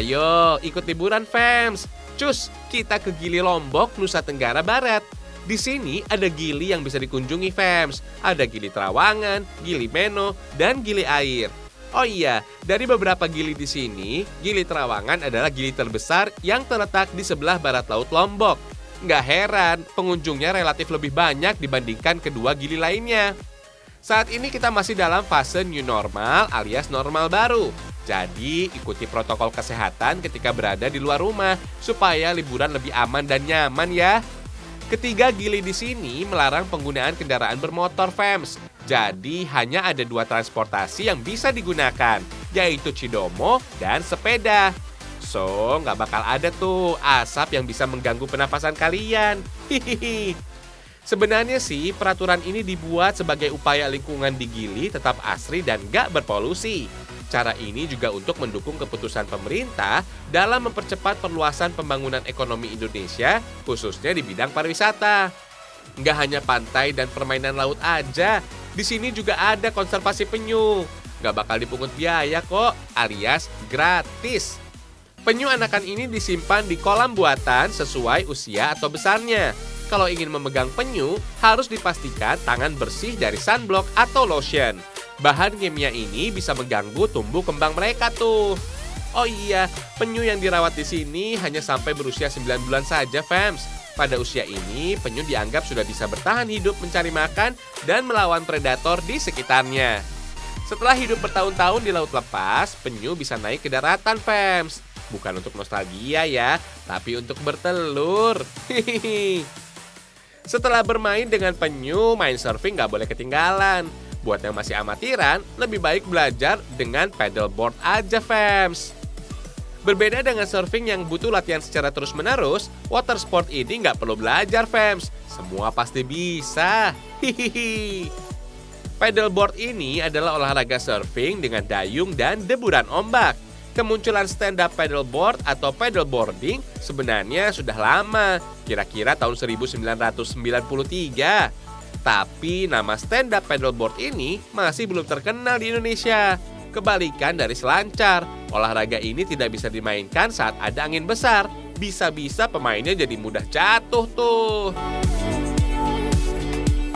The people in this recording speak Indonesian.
Ayo, ikut liburan fans. Cus, kita ke Gili Lombok, Nusa Tenggara Barat. Di sini ada gili yang bisa dikunjungi fans. Ada gili Trawangan, gili Meno, dan gili air. Oh iya, dari beberapa gili di sini, gili Trawangan adalah gili terbesar yang terletak di sebelah barat laut Lombok. Nggak heran, pengunjungnya relatif lebih banyak dibandingkan kedua gili lainnya. Saat ini kita masih dalam fase new normal alias normal baru. Jadi, ikuti protokol kesehatan ketika berada di luar rumah supaya liburan lebih aman dan nyaman ya. Ketiga gili di sini melarang penggunaan kendaraan bermotor FEMS. Jadi hanya ada dua transportasi yang bisa digunakan, yaitu Cidomo dan sepeda. So, nggak bakal ada tuh asap yang bisa mengganggu pernafasan kalian. Hihihi. Sebenarnya sih peraturan ini dibuat sebagai upaya lingkungan di Gili tetap asri dan nggak berpolusi. Cara ini juga untuk mendukung keputusan pemerintah dalam mempercepat perluasan pembangunan ekonomi Indonesia, khususnya di bidang pariwisata. Nggak hanya pantai dan permainan laut aja, di sini juga ada konservasi penyu. Nggak bakal dipungut biaya kok, alias gratis. Penyu anakan ini disimpan di kolam buatan sesuai usia atau besarnya. Kalau ingin memegang penyu, harus dipastikan tangan bersih dari sunblock atau lotion. Bahan kimia ini bisa mengganggu tumbuh kembang mereka tuh. Oh iya, penyu yang dirawat di sini hanya sampai berusia 9 bulan saja, fams. Pada usia ini, penyu dianggap sudah bisa bertahan hidup mencari makan dan melawan predator di sekitarnya. Setelah hidup bertahun-tahun di laut lepas, penyu bisa naik ke daratan, fams. Bukan untuk nostalgia ya, tapi untuk bertelur. Setelah bermain dengan penyu, main surfing nggak boleh ketinggalan. Buat yang masih amatiran, lebih baik belajar dengan paddleboard aja, fams. Berbeda dengan surfing yang butuh latihan secara terus-menerus, water sport ini nggak perlu belajar, fams. Semua pasti bisa. Hihihi. Paddleboard ini adalah olahraga surfing dengan dayung dan deburan ombak. Kemunculan stand up paddleboard atau paddleboarding sebenarnya sudah lama, kira-kira tahun 1993. Tapi nama stand up paddleboard ini masih belum terkenal di Indonesia. Kebalikan dari selancar, olahraga ini tidak bisa dimainkan saat ada angin besar. Bisa-bisa pemainnya jadi mudah jatuh tuh.